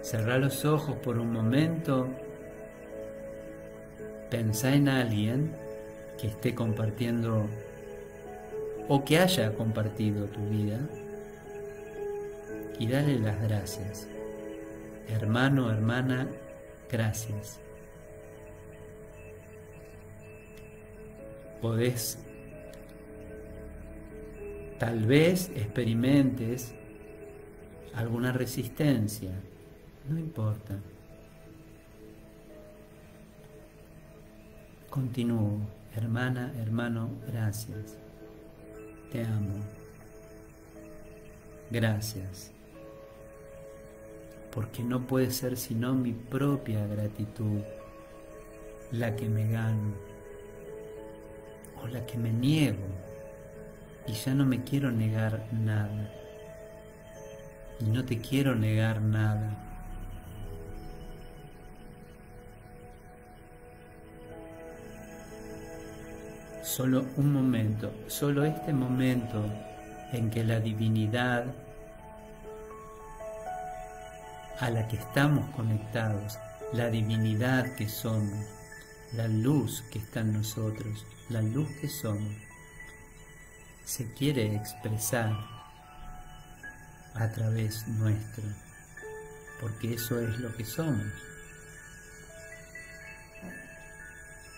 cerrá los ojos por un momento, pensá en alguien que esté compartiendo o que haya compartido tu vida y dale las gracias. Hermano, hermana, gracias. Podés, tal vez experimentes alguna resistencia, no importa. Continúo, hermana, hermano, gracias. Te amo. Gracias. Porque no puede ser sino mi propia gratitud la que me gano o la que me niego y ya no me quiero negar nada. Y no te quiero negar nada. Solo un momento, solo este momento en que la divinidad a la que estamos conectados, la divinidad que somos, la luz que está en nosotros, la luz que somos, se quiere expresar a través nuestro, porque eso es lo que somos.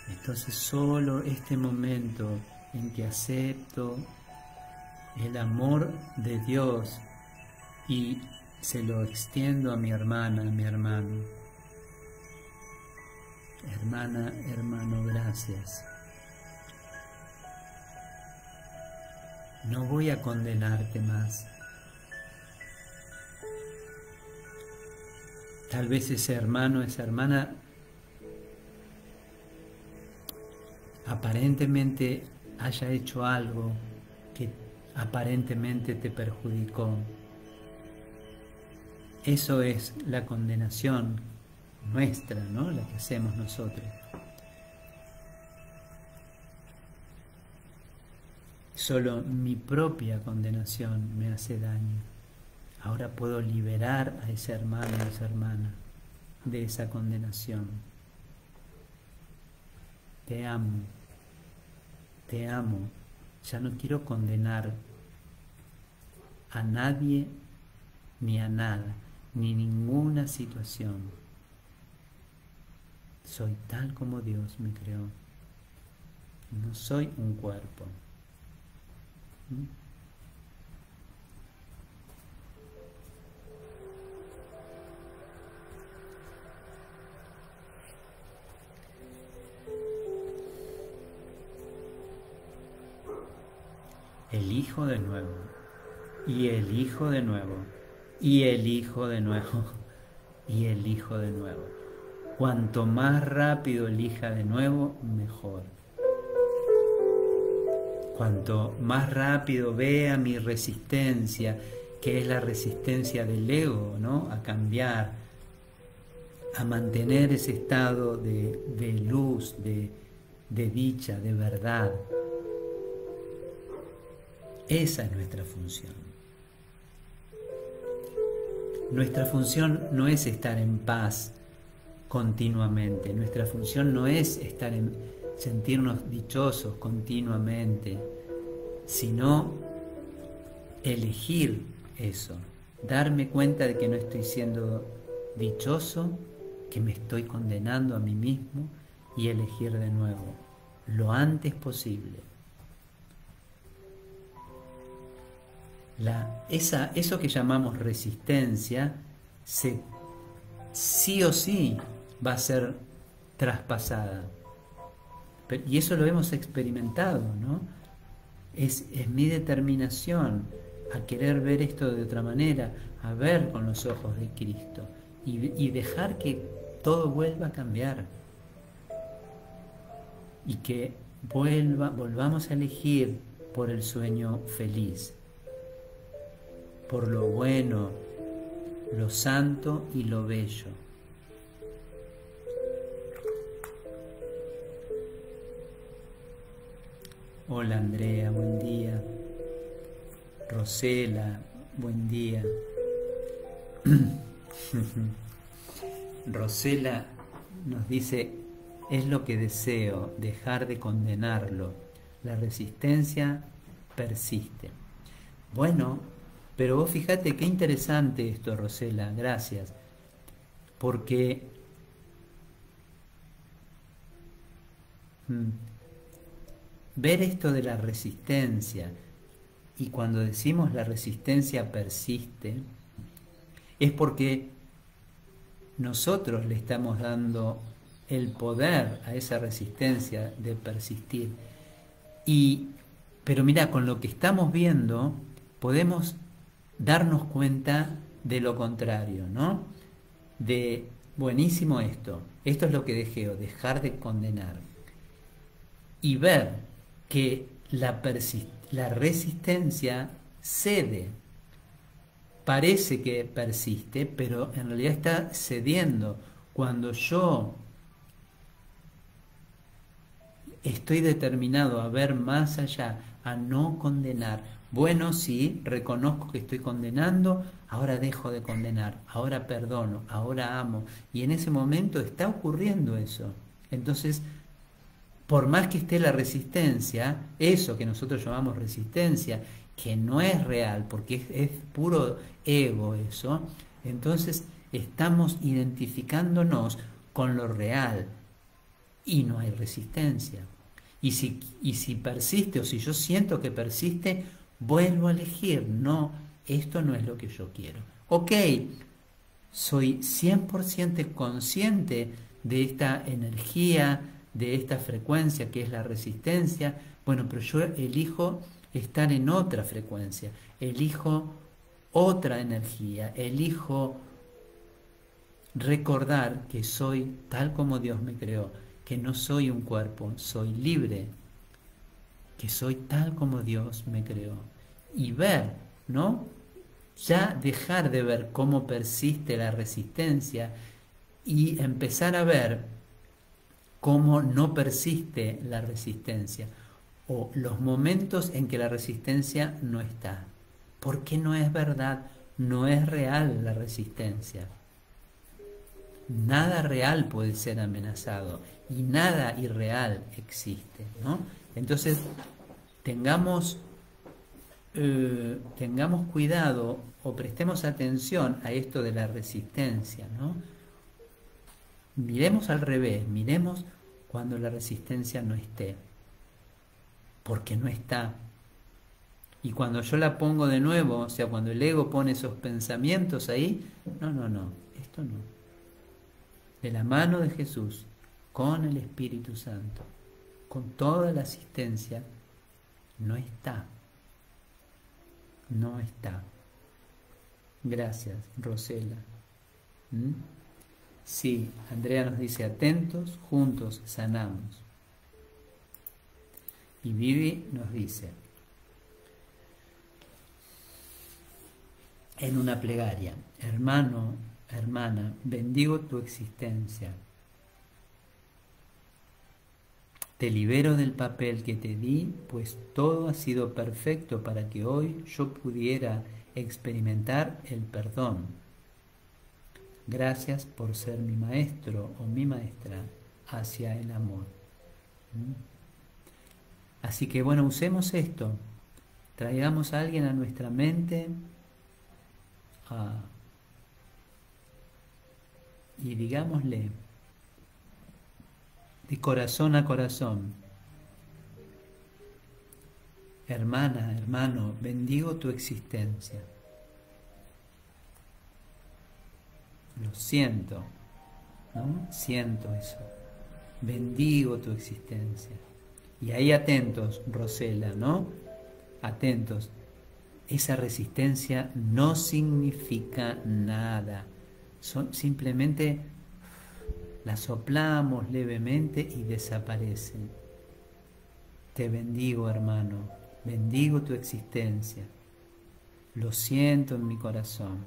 Entonces solo este momento en que acepto el amor de Dios y se lo extiendo a mi hermana, a mi hermano. Hermana, hermano, gracias. No voy a condenarte más. Tal vez ese hermano, esa hermana, aparentemente haya hecho algo que aparentemente te perjudicó. Eso es la condenación nuestra, ¿no? La que hacemos nosotros. Solo mi propia condenación me hace daño. Ahora puedo liberar a ese hermano, a esa hermana de esa condenación. Te amo, te amo. Ya no quiero condenar a nadie ni a nada, ni ninguna situación. Soy tal como Dios me creó. No soy un cuerpo. ¿Mm? Elijo de nuevo, y elijo de nuevo, y elijo de nuevo, [LAUGHS] y elijo de nuevo. Cuanto más rápido elija de nuevo, mejor. Cuanto más rápido vea mi resistencia, que es la resistencia del ego, ¿no? A cambiar, a mantener ese estado de, luz, de dicha, de verdad. Esa es nuestra función. Nuestra función no es estar en paz continuamente. Nuestra función no es estar en sentirnos dichosos continuamente, sino elegir eso, darme cuenta de que no estoy siendo dichoso, que me estoy condenando a mí mismo y elegir de nuevo, lo antes posible. Esa, eso que llamamos resistencia se, sí o sí va a ser traspasada. Y eso lo hemos experimentado, ¿no? Es, es, mi determinación a querer ver esto de otra manera, a ver con los ojos de Cristo y, y dejar que todo vuelva a cambiar. Y que vuelva, volvamos a elegir por el sueño feliz por lo bueno, lo santo y lo bello. Hola Andrea, buen día. Rosela, buen día. [CLEARS THROAT] Rosela nos dice, es lo que deseo, dejar de condenarlo. La resistencia persiste. Bueno, pero vos fíjate qué interesante esto, Rosela, gracias. Porque mm, ver esto de la resistencia, y cuando decimos la resistencia persiste, es porque nosotros le estamos dando el poder a esa resistencia de persistir. Y Pero mira, con lo que estamos viendo podemos darnos cuenta de lo contrario, ¿no? De, buenísimo esto, esto es lo que dejé, dejar de condenar. Y ver que la, la resistencia cede. Parece que persiste, pero en realidad está cediendo. Cuando yo estoy determinado a ver más allá, a no condenar. Bueno, sí, reconozco que estoy condenando, ahora dejo de condenar, ahora perdono, ahora amo. Y en ese momento está ocurriendo eso. Entonces, por más que esté la resistencia, eso que nosotros llamamos resistencia, que no es real, porque es, puro ego eso, entonces estamos identificándonos con lo real y no hay resistencia. Y si, y si persiste o si yo siento que persiste, vuelvo a elegir, no, esto no es lo que yo quiero. Ok, soy 100% consciente de esta energía, de esta frecuencia que es la resistencia, bueno, pero yo elijo estar en otra frecuencia, elijo otra energía, elijo recordar que soy tal como Dios me creó, que no soy un cuerpo, soy libre, que soy tal como Dios me creó. Y ver, ¿no? Ya dejar de ver cómo persiste la resistencia y empezar a ver cómo no persiste la resistencia o los momentos en que la resistencia no está. ¿Por qué no es verdad? No es real la resistencia. Nada real puede ser amenazado y nada irreal existe. ¿no? Entonces, tengamos, eh, tengamos cuidado o prestemos atención a esto de la resistencia. ¿no? Miremos al revés, miremos cuando la resistencia no esté, porque no está. Y cuando yo la pongo de nuevo, o sea, cuando el ego pone esos pensamientos ahí, no, no, no, esto no. De la mano de Jesús, con el Espíritu Santo, con toda la asistencia, no está. No está. Gracias, Rosela. ¿Mm? Sí, Andrea nos dice, atentos, juntos sanamos. Y Vivi nos dice, en una plegaria, hermano, hermana, bendigo tu existencia. Te libero del papel que te di, pues todo ha sido perfecto para que hoy yo pudiera experimentar el perdón Gracias por ser mi maestro o mi maestra hacia el amor. ¿Mm? Así que bueno, usemos esto. Traigamos a alguien a nuestra mente y digámosle de corazón a corazón, hermana, hermano, bendigo tu existencia. Lo siento, ¿no? Siento eso. Bendigo tu existencia. Y ahí atentos, Rosela, ¿no? Atentos. Esa resistencia no significa nada. Son, simplemente la soplamos levemente y desaparecen. Te bendigo, hermano. Bendigo tu existencia. Lo siento en mi corazón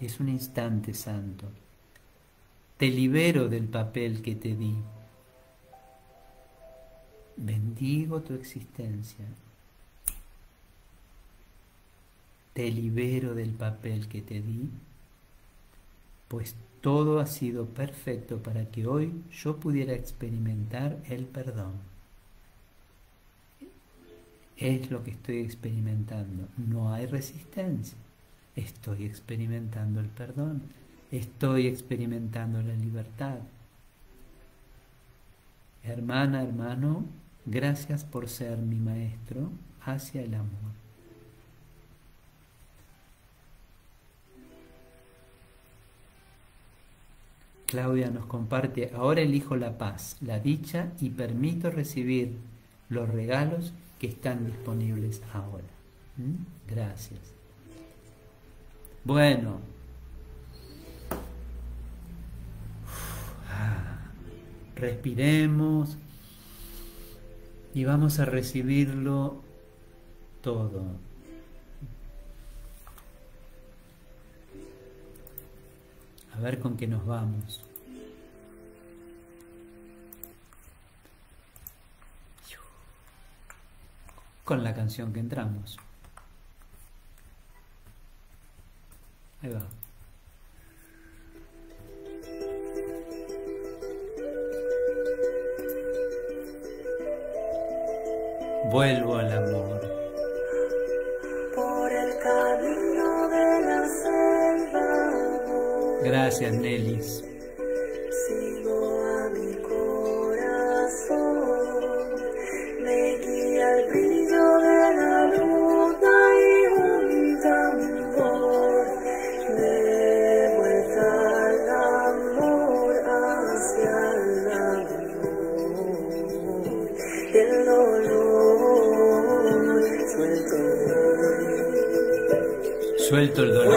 es un instante santo. Te libero del papel que te di. Bendigo tu existencia. Te libero del papel que te di, pues todo ha sido perfecto para que hoy yo pudiera experimentar el perdón. Es lo que estoy experimentando. No hay resistencia estoy experimentando el perdón, estoy experimentando la libertad. Hermana, hermano, gracias por ser mi maestro hacia el amor. Claudia nos comparte, ahora elijo la paz, la dicha y permito recibir los regalos que están disponibles ahora. ¿Mm? Gracias. Bueno. Ah, respiremos y vamos a recibirlo todo. A ver con qué nos vamos. Con la canción que entramos. Ahí va. Vuelvo al amor.
Por el camino El dolor suelto.
Suelto el dolor.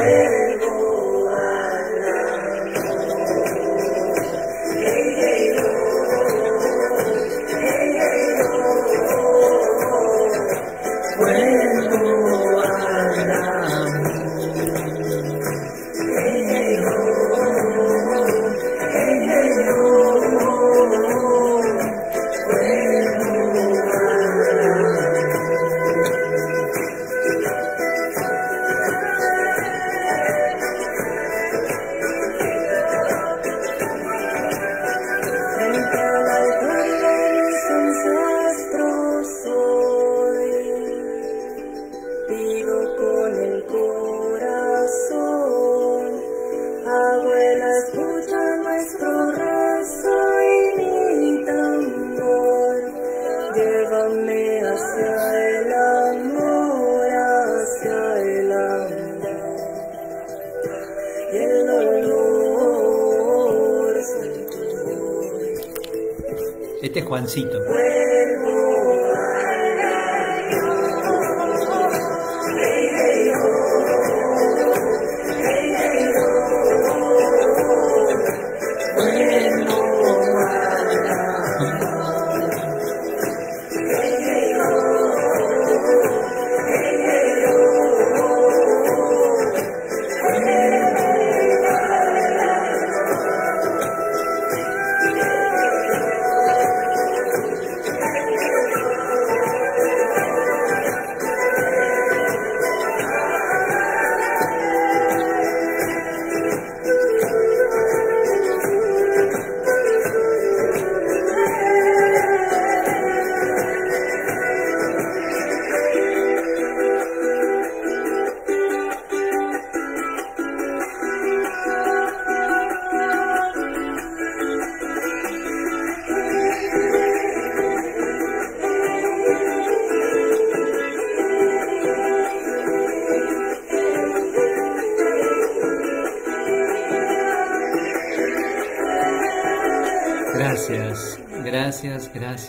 Juancito.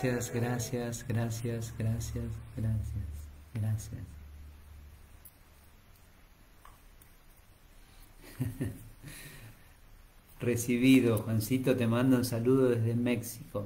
Gracias, gracias, gracias, gracias, gracias, gracias. [LAUGHS] Recibido, Juancito, te mando un saludo desde México.